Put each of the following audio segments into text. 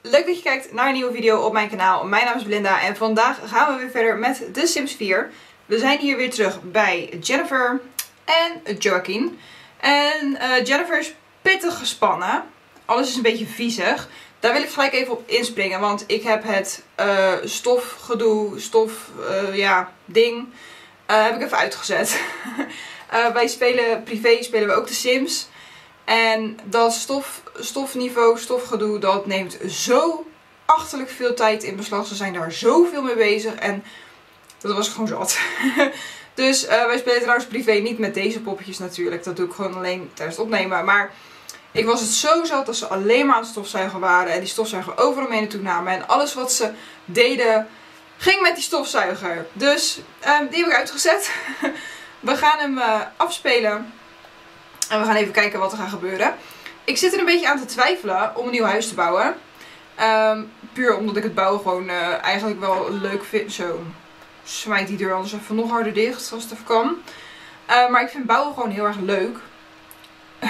leuk dat je kijkt naar een nieuwe video op mijn kanaal. Mijn naam is Belinda en vandaag gaan we weer verder met The Sims 4. We zijn hier weer terug bij Jennifer en Joaquin. En uh, Jennifer is pittig gespannen. Alles is een beetje viezig. Daar wil ik gelijk even op inspringen, want ik heb het uh, stofgedoe, stof, uh, ja, ding, heb ik even uitgezet. wij spelen privé, spelen we ook de Sims. En dat stof, stofniveau, stofgedoe, dat neemt zo achterlijk veel tijd in beslag. Ze zijn daar zoveel mee bezig en dat was gewoon zat. dus uh, wij spelen trouwens privé niet met deze poppetjes natuurlijk. Dat doe ik gewoon alleen tijdens het opnemen. Maar ik was het zo zat dat ze alleen maar aan het waren. En die stofzuiger overal mee naartoe namen. En alles wat ze deden ging met die stofzuiger. Dus um, die heb ik uitgezet. We gaan hem uh, afspelen. En we gaan even kijken wat er gaat gebeuren. Ik zit er een beetje aan te twijfelen om een nieuw huis te bouwen. Um, puur omdat ik het bouwen gewoon uh, eigenlijk wel leuk vind. Zo, smijt die deur anders even nog harder dicht als het even kan. Uh, maar ik vind bouwen gewoon heel erg leuk.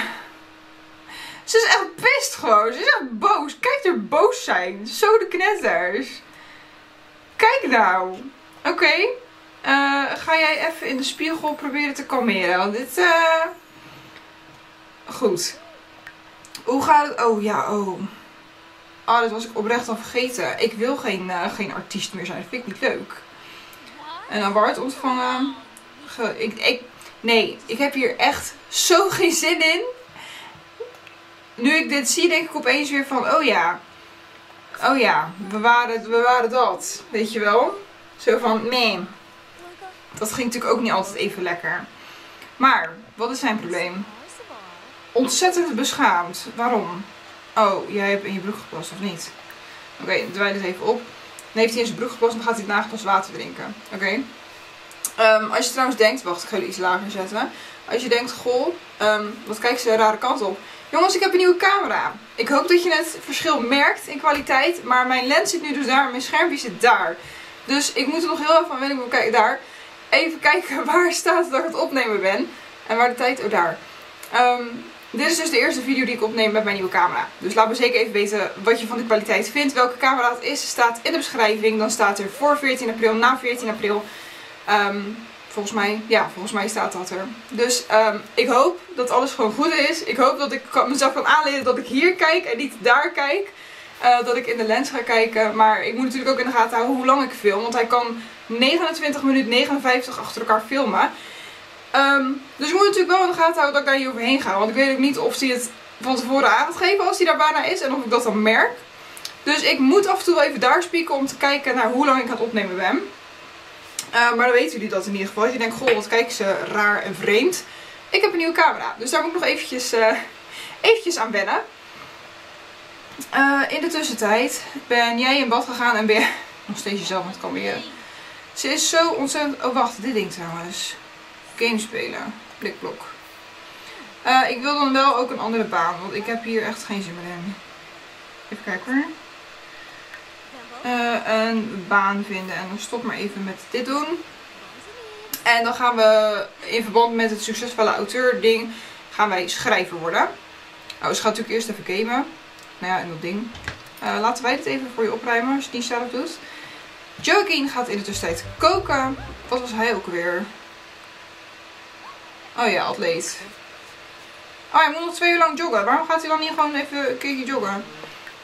Ze is echt pist gewoon. Ze is echt boos. Kijk er boos zijn. Zo de knetters. Kijk nou. Oké. Okay. Uh, ga jij even in de spiegel proberen te kalmeren. Want dit... Goed. Hoe gaat het? Oh ja, oh. Oh, dat was ik oprecht al vergeten. Ik wil geen, uh, geen artiest meer zijn. Dat vind ik niet leuk. Een award ontvangen. Ge ik, ik, nee, ik heb hier echt zo geen zin in. Nu ik dit zie, denk ik opeens weer van, oh ja. Oh ja, we waren, we waren dat. Weet je wel? Zo van, nee. Dat ging natuurlijk ook niet altijd even lekker. Maar, wat is zijn probleem? Ontzettend beschaamd. Waarom? Oh, jij hebt in je broek geplast of niet? Oké, okay, draai dit even op. Dan heeft hij in zijn broek geplast en dan gaat hij het nagels water drinken. Oké. Um, als je trouwens denkt, wacht, ik ga jullie iets lager zetten. Als je denkt, goh, um, wat kijkt ze een rare kant op. Jongens, ik heb een nieuwe camera. Ik hoop dat je het verschil merkt in kwaliteit. Maar mijn lens zit nu dus daar en mijn schermpje zit daar. Dus ik moet er nog heel even van wennen. Kijk, daar. Even kijken waar staat dat ik het opnemen ben. En waar de tijd... Oh, daar. Um, dit is dus de eerste video die ik opneem met mijn nieuwe camera. Dus laat me zeker even weten wat je van de kwaliteit vindt. Welke camera het is, staat in de beschrijving. Dan staat er voor 14 april, na 14 april. Um, volgens mij, ja, volgens mij staat dat er. Dus um, ik hoop dat alles gewoon goed is. Ik hoop dat ik mezelf kan aanleren dat ik hier kijk en niet daar kijk. Uh, dat ik in de lens ga kijken. Maar ik moet natuurlijk ook in de gaten houden hoe lang ik film. Want hij kan 29 minuten 59 achter elkaar filmen. Um, dus ik moet natuurlijk wel in de gaten houden dat ik daar hier overheen ga. Want ik weet ook niet of hij het van tevoren aan gaat geven als hij daar bijna is. En of ik dat dan merk. Dus ik moet af en toe wel even daar spieken om te kijken naar hoe lang ik aan het opnemen ben. Uh, maar dan weten jullie dat in ieder geval. Als je denkt, goh, wat kijken ze raar en vreemd. Ik heb een nieuwe camera. Dus daar moet ik nog eventjes, uh, eventjes aan wennen. Uh, in de tussentijd ben jij in bad gegaan en ben nog steeds jezelf aan het. Ze is zo ontzettend... Oh, wacht. Dit ding trouwens game spelen. Blikblok. Uh, ik wil dan wel ook een andere baan, want ik heb hier echt geen zin meer in. Even kijken hoor. Uh, een baan vinden en dan stop maar even met dit doen. En dan gaan we in verband met het succesvolle auteur ding, gaan wij schrijver worden. Oh, ze gaat natuurlijk eerst even gamen. Nou ja, en dat ding. Uh, laten wij dit even voor je opruimen als je niet zelf doet. Joaquin gaat in de tussentijd koken. Wat was hij ook weer? Oh ja, atleet. Oh, hij moet nog twee uur lang joggen. Waarom gaat hij dan niet gewoon even een keertje joggen?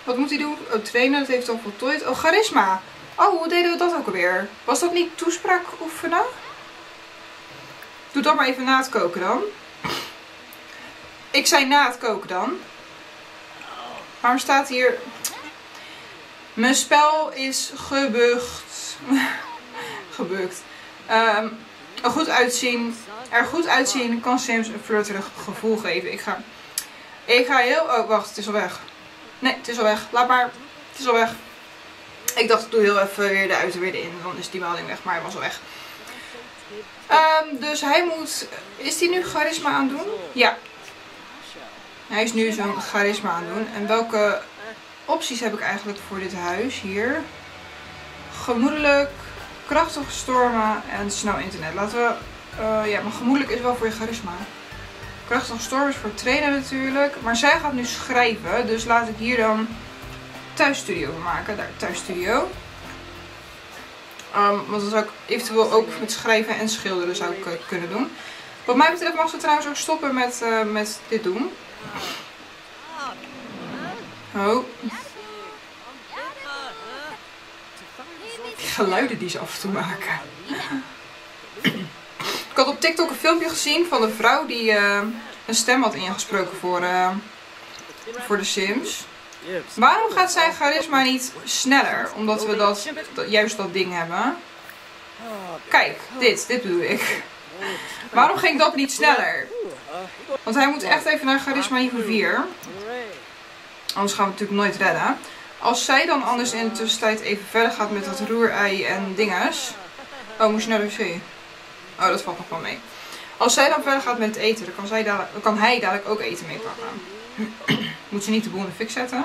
Wat moet hij doen? Oh, trainen, dat heeft al voltooid. Oh, charisma. Oh, hoe deden we dat ook alweer? Was dat niet toespraak oefenen? Doe dat maar even na het koken dan. Ik zei na het koken dan. Waarom staat hier... Mijn spel is gebucht. gebukt. Um, er goed uitzien. Er goed uitzien kan Sims een flirterig gevoel geven. Ik ga, ik ga heel... Oh, wacht. Het is al weg. Nee, het is al weg. Laat maar. Het is al weg. Ik dacht, ik doe heel even weer de weer in. Dan is die melding weg. Maar hij was al weg. Um, dus hij moet... Is hij nu charisma aan doen? Ja. Hij is nu zo'n charisma aan doen. En welke opties heb ik eigenlijk voor dit huis hier? Gemoedelijk, krachtige stormen en snel internet. Laten we... Uh, ja, maar gemoedelijk is wel voor je charisma. Krachtige storm is voor trainen natuurlijk. Maar zij gaat nu schrijven. Dus laat ik hier dan thuisstudio van maken. Daar, thuisstudio. Um, want dat zou ik eventueel ook met schrijven en schilderen zou ik uh, kunnen doen. Wat mij betreft mag ze trouwens ook stoppen met, uh, met dit doen. Oh. Die geluiden die ze af toe maken. Ik had op TikTok een filmpje gezien van een vrouw die uh, een stem had ingesproken voor, uh, voor de Sims. Waarom gaat zijn charisma niet sneller? Omdat we dat, dat, juist dat ding hebben. Kijk, dit, dit bedoel ik. Waarom ging dat niet sneller? Want hij moet echt even naar charisma niveau 4. Anders gaan we het natuurlijk nooit redden. Als zij dan anders in de tussentijd even verder gaat met dat roerei en dinges. Oh, moest je naar de wc? Oh, dat valt nog wel mee. Als zij dan verder gaat met het eten, dan kan, zij kan hij dadelijk ook eten meepakken. Moet ze niet de boel in de fik zetten.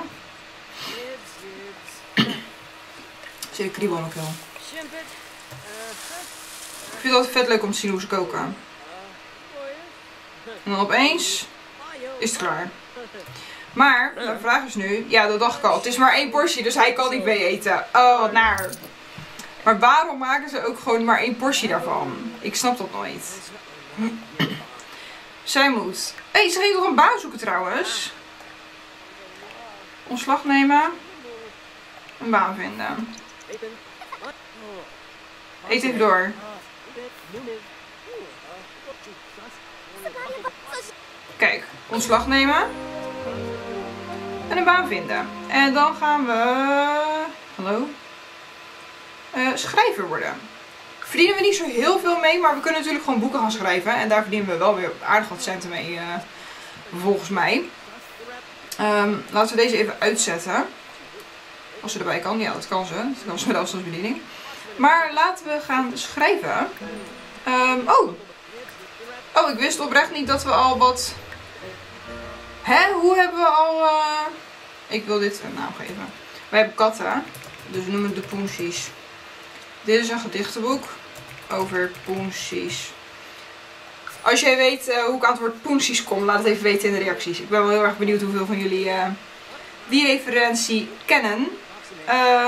Zie ik kriebel mijn keel. Ik vind het altijd vet leuk om te zien hoe ze koken. En dan opeens is het klaar. Maar, de vraag is nu, ja dat dacht ik al, het is maar één portie, dus hij kan niet mee eten. Oh, wat naar. Maar waarom maken ze ook gewoon maar één portie daarvan? Ik snap dat nooit. Zij moet. Hé, hey, ze ging nog een baan zoeken trouwens. Ontslag nemen. Een baan vinden. Eet even door. Kijk, ontslag nemen. En een baan vinden. En dan gaan we... Hallo? Uh, schrijver worden. Verdienen we niet zo heel veel mee, maar we kunnen natuurlijk gewoon boeken gaan schrijven. En daar verdienen we wel weer aardig wat centen mee, uh, volgens mij. Um, laten we deze even uitzetten. Als ze erbij kan. Ja, dat kan ze. Dat kan ze met afstandsbediening. Maar laten we gaan schrijven. Um, oh. Oh, ik wist oprecht niet dat we al wat... Hè? Hoe hebben we al... Uh... Ik wil dit een naam geven. Wij hebben katten. Dus we noemen het de poensies. Dit is een gedichtenboek over poensies. Als jij weet uh, hoe ik aan het woord poensies kom, laat het even weten in de reacties. Ik ben wel heel erg benieuwd hoeveel van jullie uh, die referentie kennen.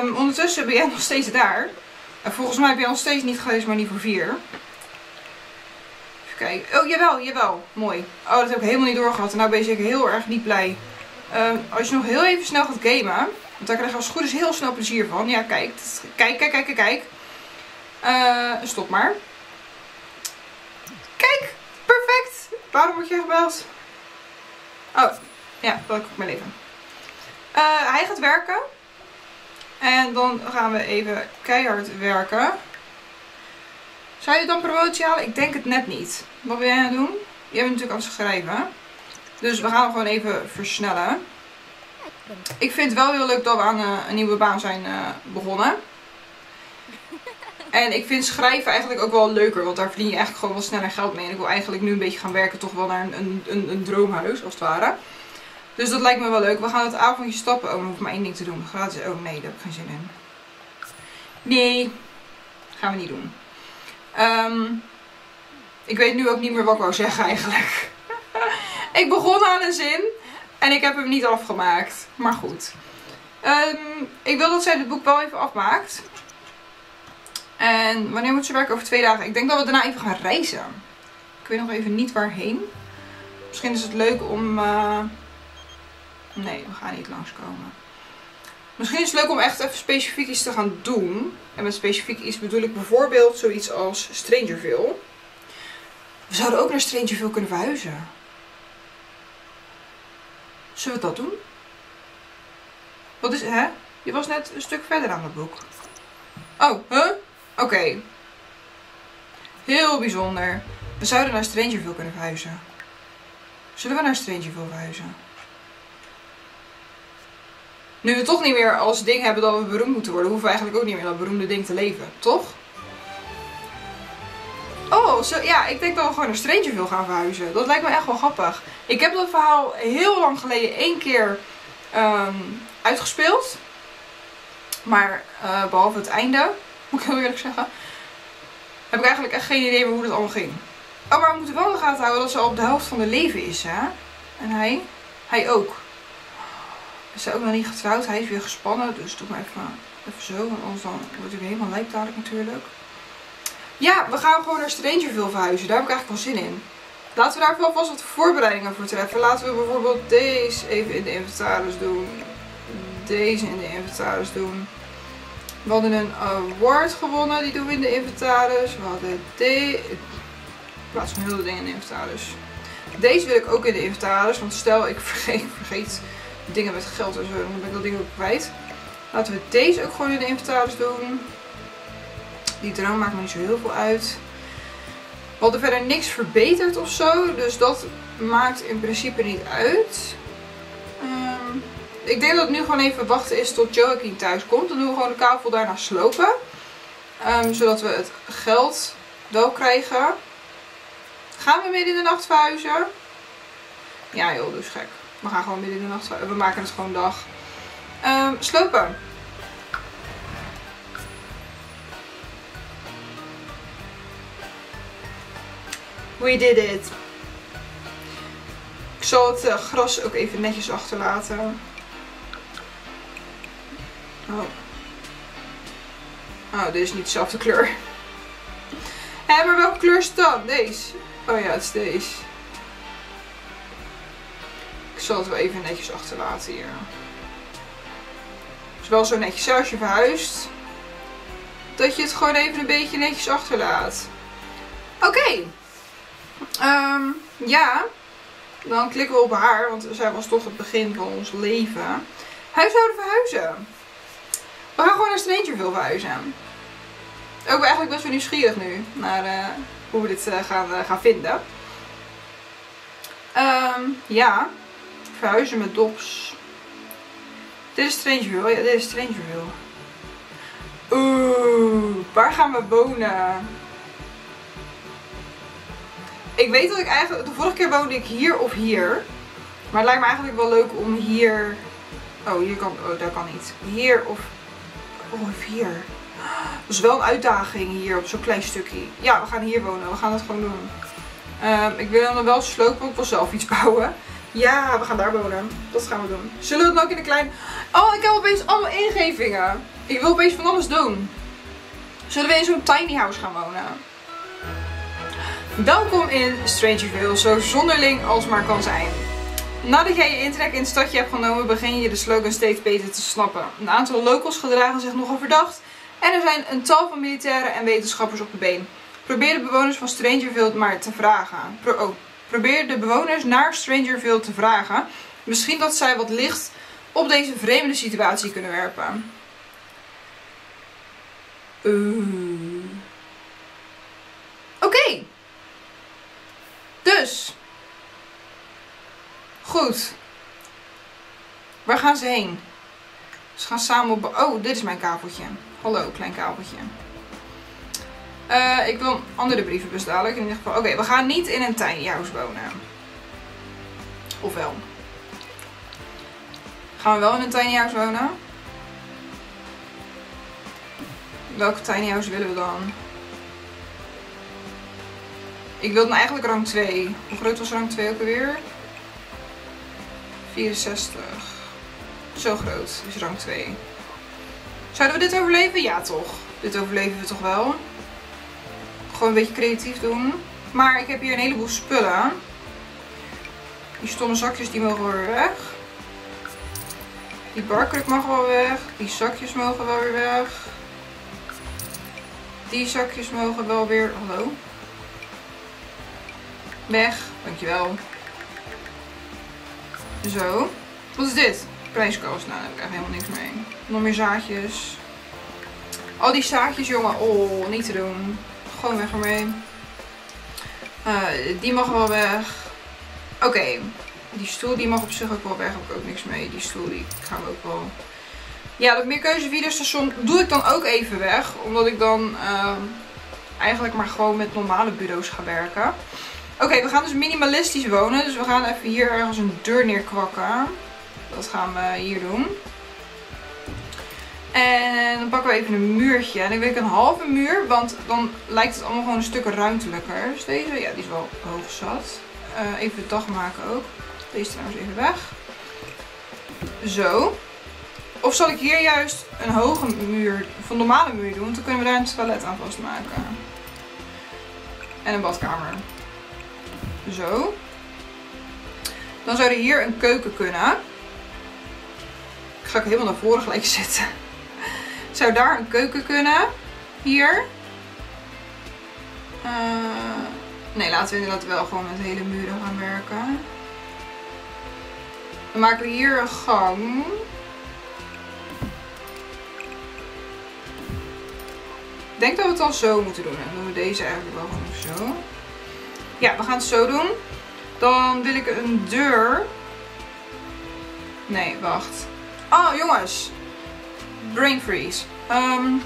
Um, ondertussen ben jij nog steeds daar. En volgens mij ben je nog steeds niet geweest, maar niveau 4. Even kijken. Oh, jawel, jawel. Mooi. Oh, dat heb ik helemaal niet doorgehad. En nou ben je zeker heel erg niet blij. Um, als je nog heel even snel gaat gamen. Want daar krijg je als het goed is heel snel plezier van. Ja, kijk. Kijk, kijk, kijk, kijk. Uh, stop maar. Kijk, perfect. Waarom word je gebeld? Oh, ja, dat ik ook mijn leven. Uh, hij gaat werken. En dan gaan we even keihard werken. Zou je dan promotie halen? Ik denk het net niet. Wat wil jij aan het doen? Je bent natuurlijk aan het schrijven. Dus we gaan gewoon even versnellen. Ik vind het wel heel leuk dat we aan uh, een nieuwe baan zijn uh, begonnen. En ik vind schrijven eigenlijk ook wel leuker, want daar verdien je eigenlijk gewoon wel sneller geld mee. En ik wil eigenlijk nu een beetje gaan werken toch wel naar een, een, een droomhuis, als het ware. Dus dat lijkt me wel leuk. We gaan het avondje stappen. Oh, we hoeven maar één ding te doen. Gratis. Oh nee, daar heb ik geen zin in. Nee, gaan we niet doen. Um, ik weet nu ook niet meer wat ik wou zeggen eigenlijk. ik begon aan een zin en ik heb hem niet afgemaakt. Maar goed. Um, ik wil dat zij het boek wel even afmaakt. En wanneer moet ze werken? Over twee dagen. Ik denk dat we daarna even gaan reizen. Ik weet nog even niet waarheen. Misschien is het leuk om... Uh... Nee, we gaan niet langskomen. Misschien is het leuk om echt even specifiek iets te gaan doen. En met specifiek iets bedoel ik bijvoorbeeld zoiets als Strangerville. We zouden ook naar Strangerville kunnen verhuizen. Zullen we dat doen? Wat is, hè? Je was net een stuk verder aan het boek. Oh, huh? Oké. Heel bijzonder. We zouden naar Strangerville kunnen verhuizen. Zullen we naar Strangerville verhuizen? Nu we toch niet meer als ding hebben dat we beroemd moeten worden, hoeven we eigenlijk ook niet meer dat beroemde ding te leven, toch? Zo, ja, ik denk dat we gewoon naar Strangerville gaan verhuizen. Dat lijkt me echt wel grappig. Ik heb dat verhaal heel lang geleden één keer um, uitgespeeld. Maar uh, behalve het einde, moet ik heel eerlijk zeggen, heb ik eigenlijk echt geen idee meer hoe dat allemaal ging. Oh, maar we moeten wel in de gaten houden dat ze al op de helft van de leven is, hè? En hij? Hij ook. is ook nog niet getrouwd. Hij is weer gespannen. Dus doe maar even, even zo. Want anders dan wordt hij weer helemaal lijp dadelijk natuurlijk. Ja, we gaan gewoon naar Strangerville verhuizen. Daar heb ik eigenlijk wel zin in. Laten we daar wel wat voorbereidingen voor treffen. Laten we bijvoorbeeld deze even in de inventaris doen. Deze in de inventaris doen. We hadden een award gewonnen. Die doen we in de inventaris. We hadden deze. Ik plaats van heel de dingen in de inventaris. Deze wil ik ook in de inventaris. Want stel ik vergeet, vergeet dingen met geld en zo. Dan ben ik dat ding ook kwijt. Laten we deze ook gewoon in de inventaris doen. Die droom maakt me niet zo heel veel uit. We hadden verder niks verbeterd of zo. Dus dat maakt in principe niet uit. Ehm, ik denk dat het nu gewoon even wachten is tot Joaquin thuis komt. Dan doen we gewoon de kavel daarna slopen. Ehm, zodat we het geld wel krijgen. Gaan we midden in de nacht verhuizen? Ja joh, dus gek. We gaan gewoon midden in de nacht. We maken het gewoon dag. Um, slopen. We did it. Ik zal het uh, gras ook even netjes achterlaten. Oh. Oh, dit is niet dezelfde kleur. Hé, maar welke kleur is dan? Deze. Oh ja, het is deze. Ik zal het wel even netjes achterlaten hier. Het is wel zo netjes als je verhuist. Dat je het gewoon even een beetje netjes achterlaat. Oké. Ehm, ja, dan klikken we op haar, want zij was toch het begin van ons leven. Huishouden verhuizen. We gaan gewoon naar Strangerville verhuizen. Ook eigenlijk best wel nieuwsgierig nu naar uh, hoe we dit uh, gaan, uh, gaan vinden. Um, ja, verhuizen met Dobbs. Dit is Strangerville. Ja, dit is Strangerville. Oeh, waar gaan we wonen? Ik weet dat ik eigenlijk... De vorige keer woonde ik hier of hier. Maar het lijkt me eigenlijk wel leuk om hier... Oh, hier kan... Oh, daar kan niet. Hier of... Oh, of hier. Dat is wel een uitdaging hier op zo'n klein stukje. Ja, we gaan hier wonen. We gaan het gewoon doen. Um, ik wil dan wel slopen. Ik wil zelf iets bouwen. Ja, we gaan daar wonen. Dat gaan we doen. Zullen we het ook in een klein... Oh, ik heb opeens allemaal ingevingen. Ik wil opeens van alles doen. Zullen we in zo'n tiny house gaan wonen? Welkom in Strangerville, zo zonderling als maar kan zijn. Nadat jij je intrek in het stadje hebt genomen, begin je de slogan steeds beter te snappen. Een aantal locals gedragen zich nogal verdacht en er zijn een tal van militairen en wetenschappers op de been. Probeer de bewoners van Strangerville maar te vragen. oh, probeer de bewoners naar Strangerville te vragen. Misschien dat zij wat licht op deze vreemde situatie kunnen werpen. Uh. Oké. Dus. Goed. Waar gaan ze heen? Ze gaan samen op... Oh, dit is mijn kabeltje. Hallo, klein kabeltje. Uh, ik wil een andere brievenbus dadelijk. In ieder geval. Oké, we gaan niet in een tiny house wonen. Ofwel. Gaan we wel in een tiny house wonen? Welke tiny house willen we dan? Ik wilde eigenlijk rang 2. Hoe groot was rang 2 ook alweer? 64. Zo groot is rang 2. Zouden we dit overleven? Ja toch. Dit overleven we toch wel. Gewoon een beetje creatief doen. Maar ik heb hier een heleboel spullen. Die stomme zakjes die mogen weer weg. Die barkruk mag wel weg. Die zakjes mogen wel weer weg. Die zakjes mogen wel weer... Hallo? Weg. Dankjewel. Zo. Wat is dit? Prijskast. Nou, daar heb ik echt helemaal niks mee. Nog meer zaadjes. Al die zaadjes, jongen. Oh, niet te doen. Gewoon weg ermee. Uh, die mag wel weg. Oké. Die stoel die mag op zich ook wel weg. Heb ik ook niks mee. Die stoel die gaan we ook wel... Ja, dat meerkeuze doe ik dan ook even weg. Omdat ik dan uh, eigenlijk maar gewoon met normale bureaus ga werken. Oké, we gaan dus minimalistisch wonen. Dus we gaan even hier ergens een deur neerkwakken. Dat gaan we hier doen. En dan pakken we even een muurtje. En ik wil een halve muur, want dan lijkt het allemaal gewoon een stuk ruimtelijker. Dus deze, ja, die is wel hoog zat. Uh, even de dag maken ook. Deze trouwens even weg. Zo. Of zal ik hier juist een hoge muur, een normale muur doen? Dan kunnen we daar een toilet aan vastmaken. En een badkamer. Zo. Dan zou er hier een keuken kunnen. Ik ga ik helemaal naar voren gelijk zitten. Zou daar een keuken kunnen. Hier. Uh, nee, laten we inderdaad wel gewoon met hele muren gaan werken. Dan maken we hier een gang. Ik denk dat we het dan zo moeten doen. Dan doen we deze eigenlijk wel gewoon zo. Ja, we gaan het zo doen. Dan wil ik een deur. Nee, wacht. Oh, jongens. Brain freeze. Um,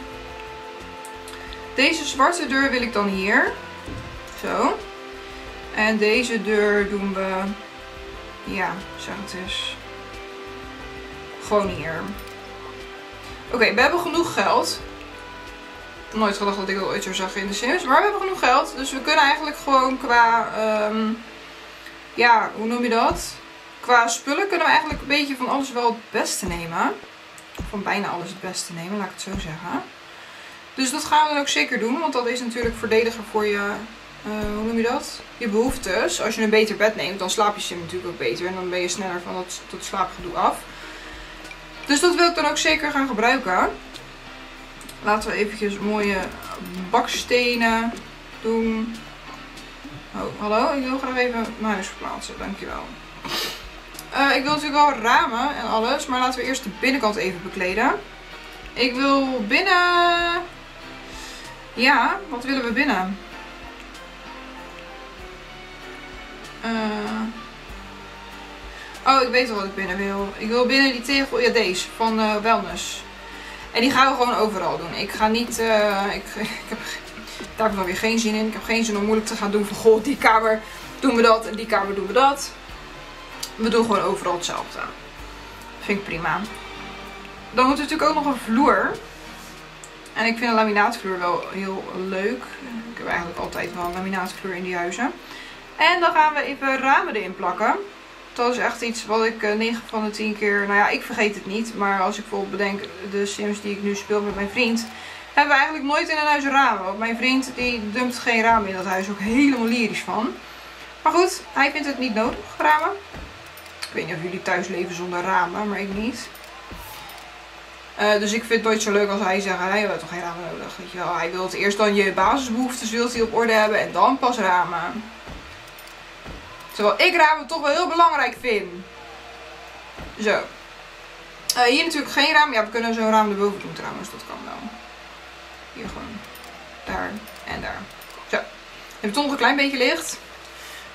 deze zwarte deur wil ik dan hier. Zo. En deze deur doen we... Ja, zeg het eens. Gewoon hier. Oké, we hebben genoeg geld. Nooit gedacht dat ik dat ooit zo zag in de Sims. Maar we hebben genoeg geld. Dus we kunnen eigenlijk gewoon qua... Um, ja, hoe noem je dat? Qua spullen kunnen we eigenlijk een beetje van alles wel het beste nemen. Van bijna alles het beste nemen, laat ik het zo zeggen. Dus dat gaan we dan ook zeker doen. Want dat is natuurlijk voordeliger voor je, uh, hoe noem je dat? Je behoeftes. Als je een beter bed neemt, dan slaap je sim natuurlijk ook beter. En dan ben je sneller van dat, dat slaapgedoe af. Dus dat wil ik dan ook zeker gaan gebruiken. Laten we eventjes mooie bakstenen doen. Oh, hallo. Ik wil graag even mijn huis verplaatsen. Dankjewel. Uh, ik wil natuurlijk wel ramen en alles. Maar laten we eerst de binnenkant even bekleden. Ik wil binnen... Ja, wat willen we binnen? Uh... Oh, ik weet al wat ik binnen wil. Ik wil binnen die tegel... Ja, deze. Van uh, Wellness. En die gaan we gewoon overal doen. Ik ga niet... Uh, ik, ik heb daar heb ik weer geen zin in. Ik heb geen zin om moeilijk te gaan doen van... Goh, die kamer doen we dat en die kamer doen we dat. We doen gewoon overal hetzelfde. Vind ik prima. Dan moet er natuurlijk ook nog een vloer. En ik vind een laminaatvloer wel heel leuk. Ik heb eigenlijk altijd wel een laminaatvloer in die huizen. En dan gaan we even ramen erin plakken. Dat is echt iets wat ik 9 eh, van de 10 keer... Nou ja, ik vergeet het niet. Maar als ik bijvoorbeeld bedenk de Sims die ik nu speel met mijn vriend... Hebben we eigenlijk nooit in een huis ramen. Want mijn vriend die dumpt geen ramen in dat huis. Ook helemaal lyrisch van. Maar goed, hij vindt het niet nodig, ramen. Ik weet niet of jullie thuis leven zonder ramen, maar ik niet. Uh, dus ik vind het nooit zo leuk als hij zegt, hij heeft toch geen ramen nodig. Weet je wel. Hij wil het eerst dan je basisbehoeftes wilt hij op orde hebben en dan pas ramen. Terwijl ik ramen toch wel heel belangrijk vind. Zo. Uh, hier natuurlijk geen raam. Ja, we kunnen zo'n raam erboven doen trouwens. Dat kan wel. Hier gewoon. Daar en daar. Zo. Het toch nog een klein beetje licht.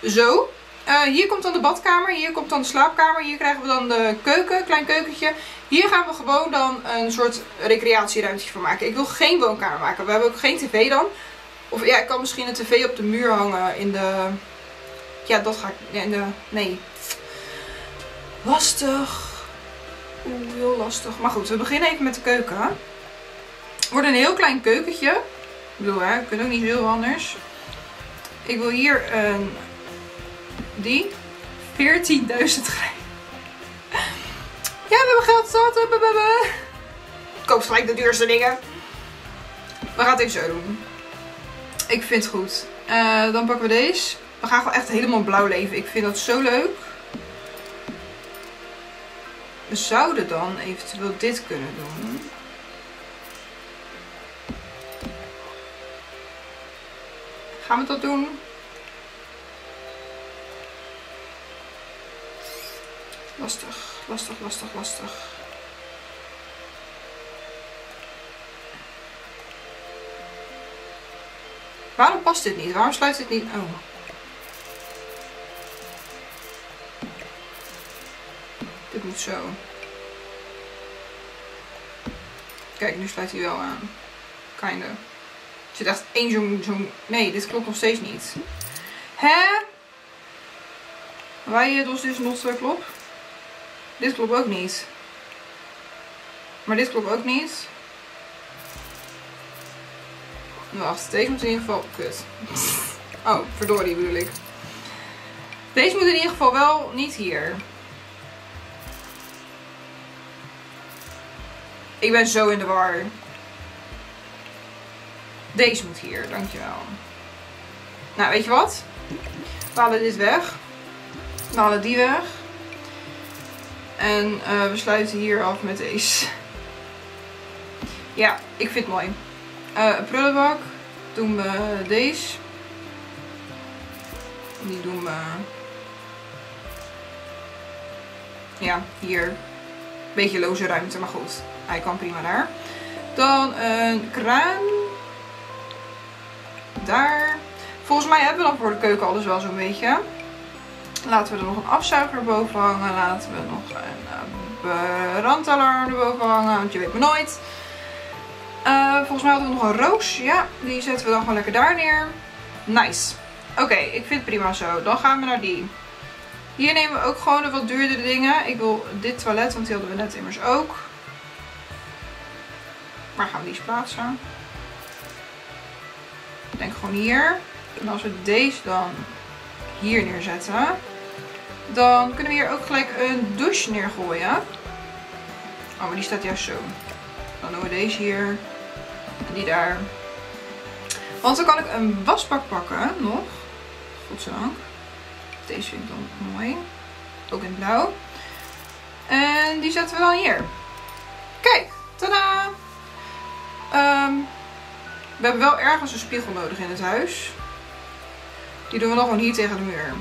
Zo. Uh, hier komt dan de badkamer, hier komt dan de slaapkamer, hier krijgen we dan de keuken, klein keukentje. Hier gaan we gewoon dan een soort recreatieruimte van maken. Ik wil geen woonkamer maken, we hebben ook geen tv dan. Of ja, ik kan misschien een tv op de muur hangen in de... Ja, dat ga ik... De... Nee. Lastig. Oeh, heel lastig. Maar goed, we beginnen even met de keuken. Het wordt een heel klein keukentje. Ik bedoel, hè, ik kan ook niet heel anders. Ik wil hier een die 14.000 grijp. Ja, we hebben geld zat. Ik koop gelijk de duurste dingen. We gaan het even zo doen. Ik vind het goed. Uh, dan pakken we deze. We gaan gewoon echt helemaal blauw leven. Ik vind dat zo leuk. We zouden dan eventueel dit kunnen doen. Gaan we dat doen? Lastig, lastig, lastig, lastig. Waarom past dit niet? Waarom sluit dit niet? Oh. Zo. Kijk, nu sluit hij wel aan. Kinder. Er zit echt één zo'n... Zo nee, dit klopt nog steeds niet. Hè? Waar je dus dus nog klopt? Dit klopt ook niet. Maar dit klopt ook niet. Wacht, deze moet in ieder geval... Kut. Oh, verdorie bedoel ik. Deze moet in ieder geval wel niet hier. Ik ben zo in de war. Deze moet hier, dankjewel. Nou, weet je wat? We halen dit weg. We halen die weg. En uh, we sluiten hier af met deze. Ja, ik vind het mooi. Uh, prullenbak doen we deze. Die doen we... Ja, hier. Beetje loze ruimte, maar goed. Hij kan prima daar. Dan een kraan. Daar. Volgens mij hebben we dan voor de keuken alles wel zo'n beetje. Laten we er nog een afzuiger boven hangen. Laten we nog een uh, brandalarm erboven hangen. Want je weet maar nooit. Uh, volgens mij hadden we nog een roos. Ja, die zetten we dan gewoon lekker daar neer. Nice. Oké, ik vind het prima zo. Dan gaan we naar die. Hier nemen we ook gewoon de wat duurdere dingen. Ik wil dit toilet, want die hadden we net immers ook. Waar gaan we die plaatsen? Ik denk gewoon hier. En als we deze dan hier neerzetten, dan kunnen we hier ook gelijk een douche neergooien. Oh, maar die staat juist zo. Dan doen we deze hier. En die daar. Want dan kan ik een wasbak pakken nog. Godzijdank. Deze vind ik dan mooi. Ook in blauw. En die zetten we dan hier. Kijk, tada! Um, we hebben wel ergens een spiegel nodig in het huis. Die doen we dan gewoon hier tegen de muur.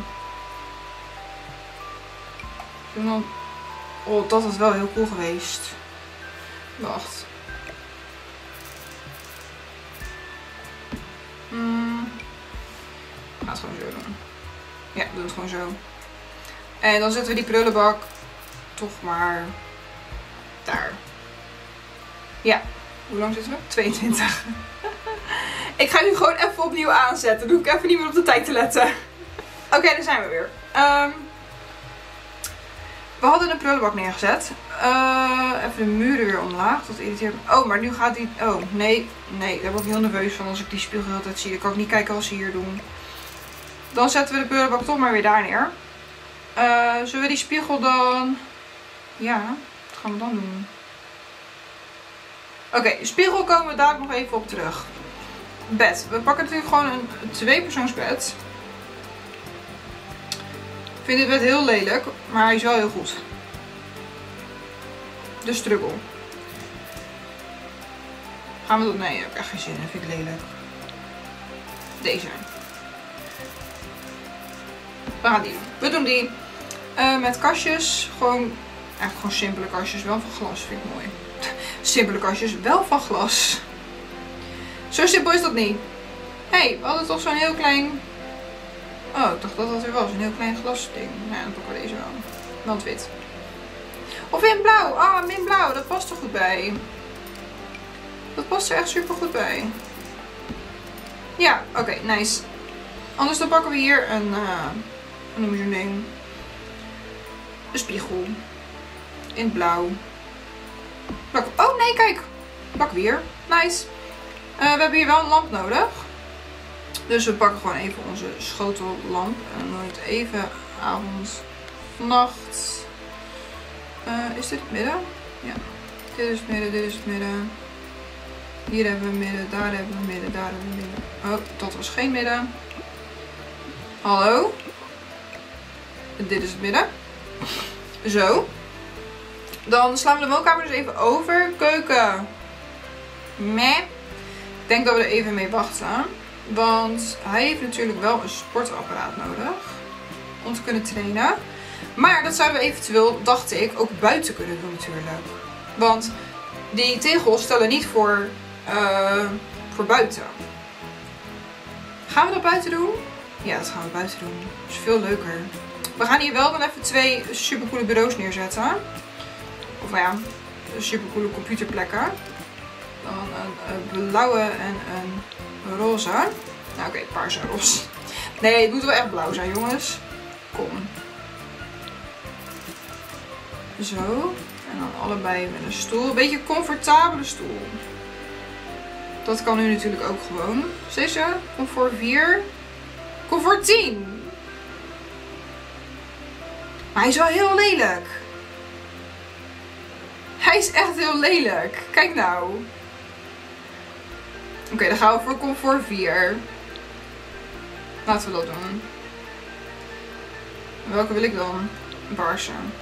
Oh, dat is wel heel cool geweest. Wacht. Hmm. Ga het gewoon zo doen. Ja, doe het gewoon zo. En dan zetten we die prullenbak toch maar daar. Ja, hoe lang zitten we? 22. ik ga nu gewoon even opnieuw aanzetten. Dan hoef ik even niet meer op de tijd te letten. Oké, daar zijn we weer. Um, we hadden een prullenbak neergezet. Uh, even de muren weer omlaag. Dat irriteert me. Oh, maar nu gaat die... Oh, nee. Nee, daar word ik heel nerveus van als ik die spiegel altijd zie. Dan kan ik niet kijken wat ze hier doen. Dan zetten we de prullenbak toch maar weer daar neer. Uh, zullen we die spiegel dan... Ja, wat gaan we dan doen? Oké, spiegel komen we daar nog even op terug. Bed. We pakken natuurlijk gewoon een tweepersoonsbed. Ik vind dit bed heel lelijk, maar hij is wel heel goed. De struggle. Gaan we dat? Nee, ik heb echt geen zin in. Vind ik lelijk. Deze. We gaan die. We doen die uh, met kastjes. Gewoon, eigenlijk gewoon simpele kastjes. Wel van glas, vind ik mooi. Simpele kastjes, wel van glas. Zo simpel is dat niet. Hé, hey, we hadden toch zo'n heel klein... Oh, ik dacht dat dat weer was. Een heel klein glasding. Nou, dan pakken we deze wel. Want wit. Of in blauw. Ah, min blauw. Dat past er goed bij. Dat past er echt super goed bij. Ja, oké, nice. Anders dan pakken we hier een... Uh, noem je ding? Een spiegel. In blauw. Oh nee, kijk. Pak weer. Nice. Uh, we hebben hier wel een lamp nodig. Dus we pakken gewoon even onze schotellamp. En dan het even avond, nacht. Uh, is dit het midden? Ja. Dit is het midden, dit is het midden. Hier hebben we midden, daar hebben we midden, daar hebben we midden. Oh, dat was geen midden. Hallo? Dit is het midden. Zo. Dan slaan we de woonkamer dus even over. Keuken. Meh. Ik denk dat we er even mee wachten. Want hij heeft natuurlijk wel een sportapparaat nodig. Om te kunnen trainen. Maar dat zouden we eventueel, dacht ik, ook buiten kunnen doen natuurlijk. Want die tegels stellen niet voor, uh, voor buiten. Gaan we dat buiten doen? Ja, dat gaan we buiten doen. Dat is veel leuker. We gaan hier wel dan even twee supercoole bureaus neerzetten. Of ja, supercoole computerplekken. Dan een, blauwe en een roze. Nou oké, okay, paars en roze. Nee, het moet wel echt blauw zijn jongens. Kom. Zo. En dan allebei met een stoel. Een beetje comfortabele stoel. Dat kan nu natuurlijk ook gewoon. Deze, comfort 4. Comfort 10. Maar hij is wel heel lelijk. Hij is echt heel lelijk. Kijk nou. Oké, dan gaan we voor comfort 4. Laten we dat doen. Welke wil ik dan? Barsen.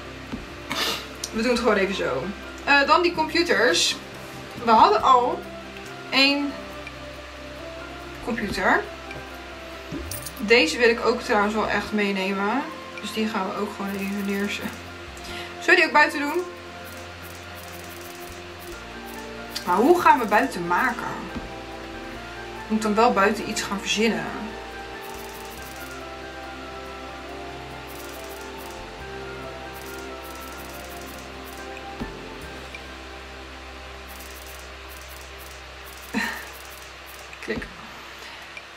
We doen het gewoon even zo. Uh, dan die computers. We hadden al één computer. Deze wil ik ook trouwens wel echt meenemen. Dus die gaan we ook gewoon even neerzetten. Zullen die ook buiten doen? Maar hoe gaan we buiten maken? Ik moet dan wel buiten iets gaan verzinnen. Klik.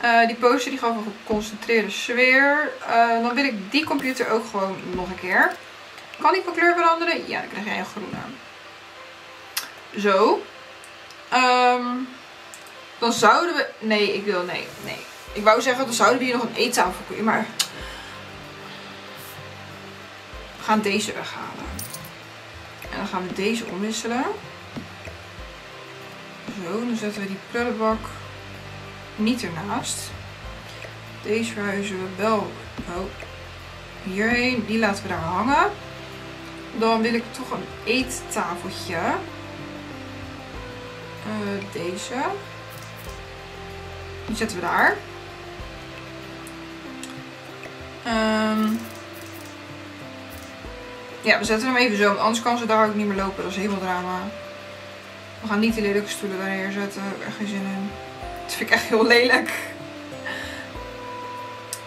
Uh, die poster die gaf een geconcentreerde sfeer. Uh, dan wil ik die computer ook gewoon nog een keer. Kan ik van kleur veranderen? Ja, dan krijg jij een groene. Zo. Um, dan zouden we... Nee, ik wil... Nee, nee. Ik wou zeggen, dan zouden we hier nog een eettafel kunnen. Maar... We gaan deze weghalen. En dan gaan we deze omwisselen. Zo, dan zetten we die prullenbak niet ernaast. Deze verhuizen we wel oh, hierheen. Die laten we daar hangen. Dan wil ik toch een eettafeltje. Uh, deze. Die zetten we daar. Um, ja, we zetten hem even zo. Anders kan ze daar ook niet meer lopen. Dat is helemaal drama. We gaan niet de lelijke stoelen daar neerzetten. Ik heb er geen zin in. Dat vind ik echt heel lelijk.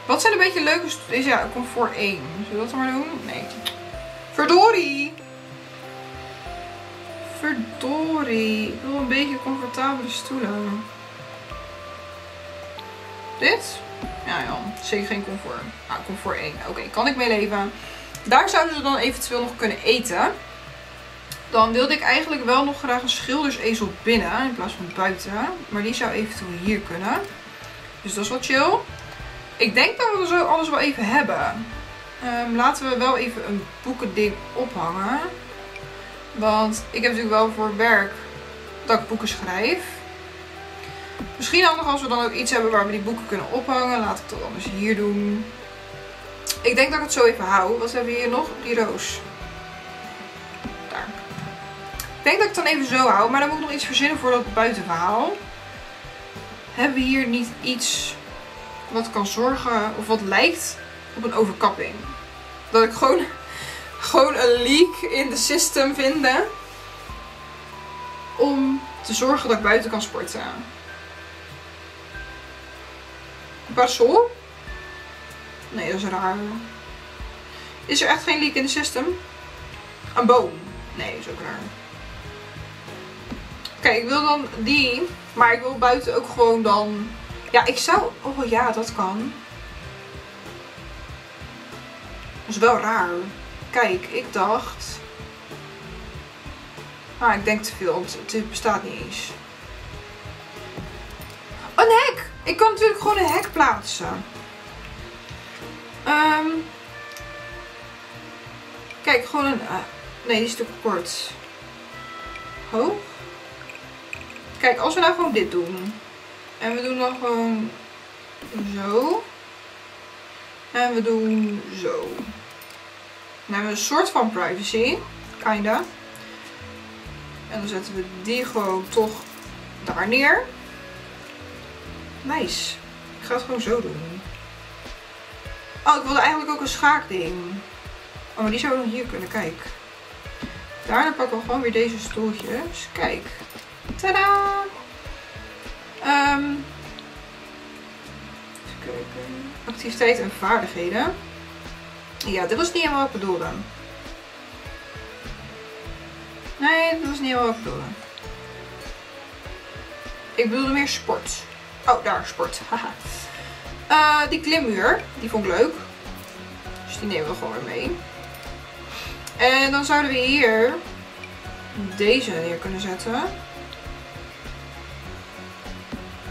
Wat zijn een beetje leuke? Is ja, comfort 1. Zullen we dat maar doen? Nee. Verdorie! Verdorie. Ik wil een beetje comfortabele stoelen. Dit? Ja, ja. Zeker geen comfort. Ah, comfort 1. Oké, kan ik mee leven. Daar zouden ze dan eventueel nog kunnen eten. Dan wilde ik eigenlijk wel nog graag een schildersezel binnen in plaats van buiten. Maar die zou eventueel hier kunnen. Dus dat is wel chill. Ik denk dat we zo alles wel even hebben. Um, laten we wel even een boekending ophangen. Want ik heb natuurlijk wel voor werk dat ik boeken schrijf. Misschien handig als we dan ook iets hebben waar we die boeken kunnen ophangen. Laat ik dat anders hier doen. Ik denk dat ik het zo even hou. Wat hebben we hier nog? Die roos. Daar. Ik denk dat ik het dan even zo hou. Maar dan moet ik nog iets verzinnen voor dat buitenverhaal. Hebben we hier niet iets wat kan zorgen of wat lijkt op een overkapping? Dat ik gewoon, gewoon een leak in de system vind. Om te zorgen dat ik buiten kan sporten. Parasol? Nee, dat is raar. Is er echt geen leak in de system? Een boom? Nee, is ook raar. Kijk, ik wil dan die. Maar ik wil buiten ook gewoon dan... Ja, ik zou... Oh ja, dat kan. Dat is wel raar. Kijk, ik dacht... Ah, ik denk te veel, want het bestaat niet eens. Een hek! Ik kan natuurlijk gewoon een hek plaatsen. Um, kijk, gewoon een... Uh, nee, die is te kort. Hoog. Kijk, als we nou gewoon dit doen. En we doen dan gewoon zo. En we doen zo. Dan hebben we een soort van privacy. Kinda. En dan zetten we die gewoon toch daar neer. Nice. Ik ga het gewoon zo doen. Oh, ik wilde eigenlijk ook een schaakding. Oh, maar die zouden we hier kunnen. Kijk. Daarna pakken we gewoon weer deze stoeltjes. Kijk. Tada! Um, even kijken. Activiteit en vaardigheden. Ja, dit was niet helemaal wat ik bedoelde. Nee, dat was niet helemaal wat ik bedoelde. Ik bedoelde meer sport. Oh, daar, sport. Haha. Uh, die klimmuur, die vond ik leuk. Dus die nemen we gewoon weer mee. En dan zouden we hier deze neer kunnen zetten.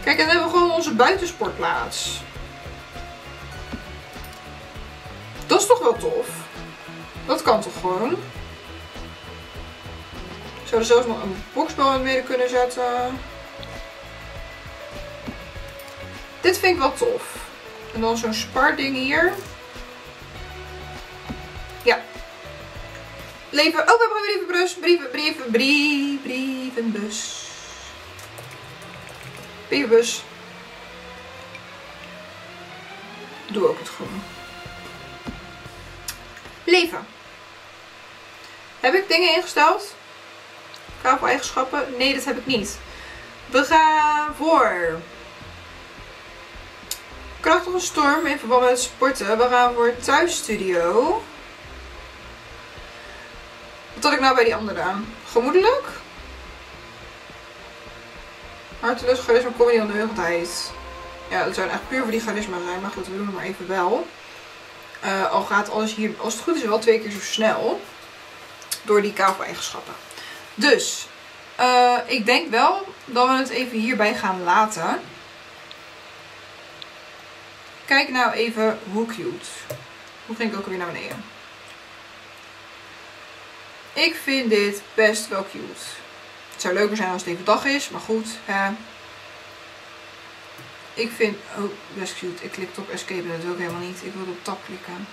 Kijk, dan hebben we gewoon onze buitensportplaats. Dat is toch wel tof? Dat kan toch gewoon? Ik zou er zelfs nog een boksbal in midden kunnen zetten. Dit vind ik wel tof. En dan zo'n sparding hier. Ja. Leven. Oh, we hebben een brievenbus. Brieven, brieven, brief, brievenbus. Brievenbus. Doe ook het groen. Leven. Heb ik dingen ingesteld? Kavel-eigenschappen? Nee, dat heb ik niet. We gaan voor krachtige storm in verband met sporten. We gaan voor thuisstudio. Wat had ik nou bij die andere? Gemoedelijk? Hartelust, charisma, comedy en deugdheid. Ja, dat zou echt puur voor die charisma zijn. Maar goed, we doen het maar even wel. Uh, al gaat alles hier, als het goed is, wel twee keer zo snel. Door die kavel-eigenschappen. Dus, uh, ik denk wel dat we het even hierbij gaan laten. Kijk nou even hoe cute. Hoe ging ik ook weer naar beneden? Ik vind dit best wel cute. Het zou leuker zijn als het even dag is, maar goed. Hè. Ik vind, oh best cute. Ik klik op escape, dat wil helemaal niet. Ik wil op tab klikken.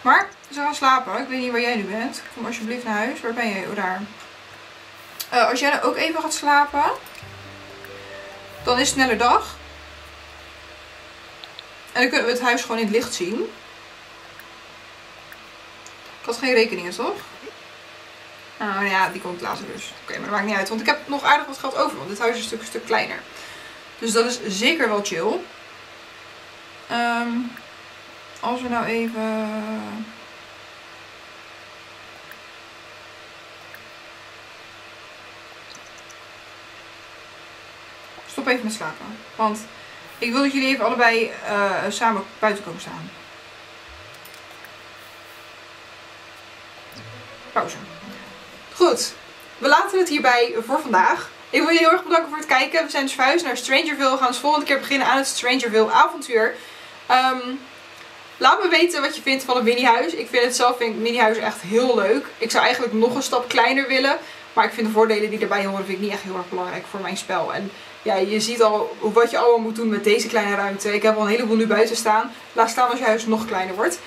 Maar, ze gaan slapen. Ik weet niet waar jij nu bent. Kom alsjeblieft naar huis. Waar ben jij? Oh, daar. Uh, als jij nou ook even gaat slapen, dan is het sneller dag. En dan kunnen we het huis gewoon in het licht zien. Ik had geen rekeningen, toch? Nou ja, die komt later dus. Oké, maar dat maakt niet uit. Want ik heb nog aardig wat geld over. Want dit huis is natuurlijk een stuk kleiner. Dus dat is zeker wel chill. Um, als we nou even... Stop even met slapen. Want ik wil dat jullie even allebei uh, samen buiten komen staan. Pauze. Goed. We laten het hierbij voor vandaag. Ik wil jullie heel erg bedanken voor het kijken. We zijn dus verhuisd naar Strangerville. We gaan dus volgende keer beginnen aan het Strangerville avontuur. Um, laat me weten wat je vindt van het mini-huis. Ik vind het zelf, vind het mini-huis echt heel leuk. Ik zou eigenlijk nog een stap kleiner willen. Maar ik vind de voordelen die erbij horen vind ik niet echt heel erg belangrijk voor mijn spel. En ja, je ziet al wat je allemaal moet doen met deze kleine ruimte. Ik heb al een heleboel nu buiten staan. Laat staan als je huis nog kleiner wordt.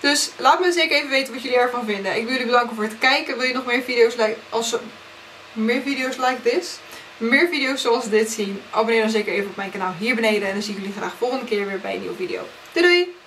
Dus laat me zeker even weten wat jullie ervan vinden. Ik wil jullie bedanken voor het kijken. Wil je nog meer video's, like, als, meer video's like this? Meer video's zoals dit zien? Abonneer dan zeker even op mijn kanaal hier beneden. En dan zie ik jullie graag volgende keer weer bij een nieuwe video. Doei doei!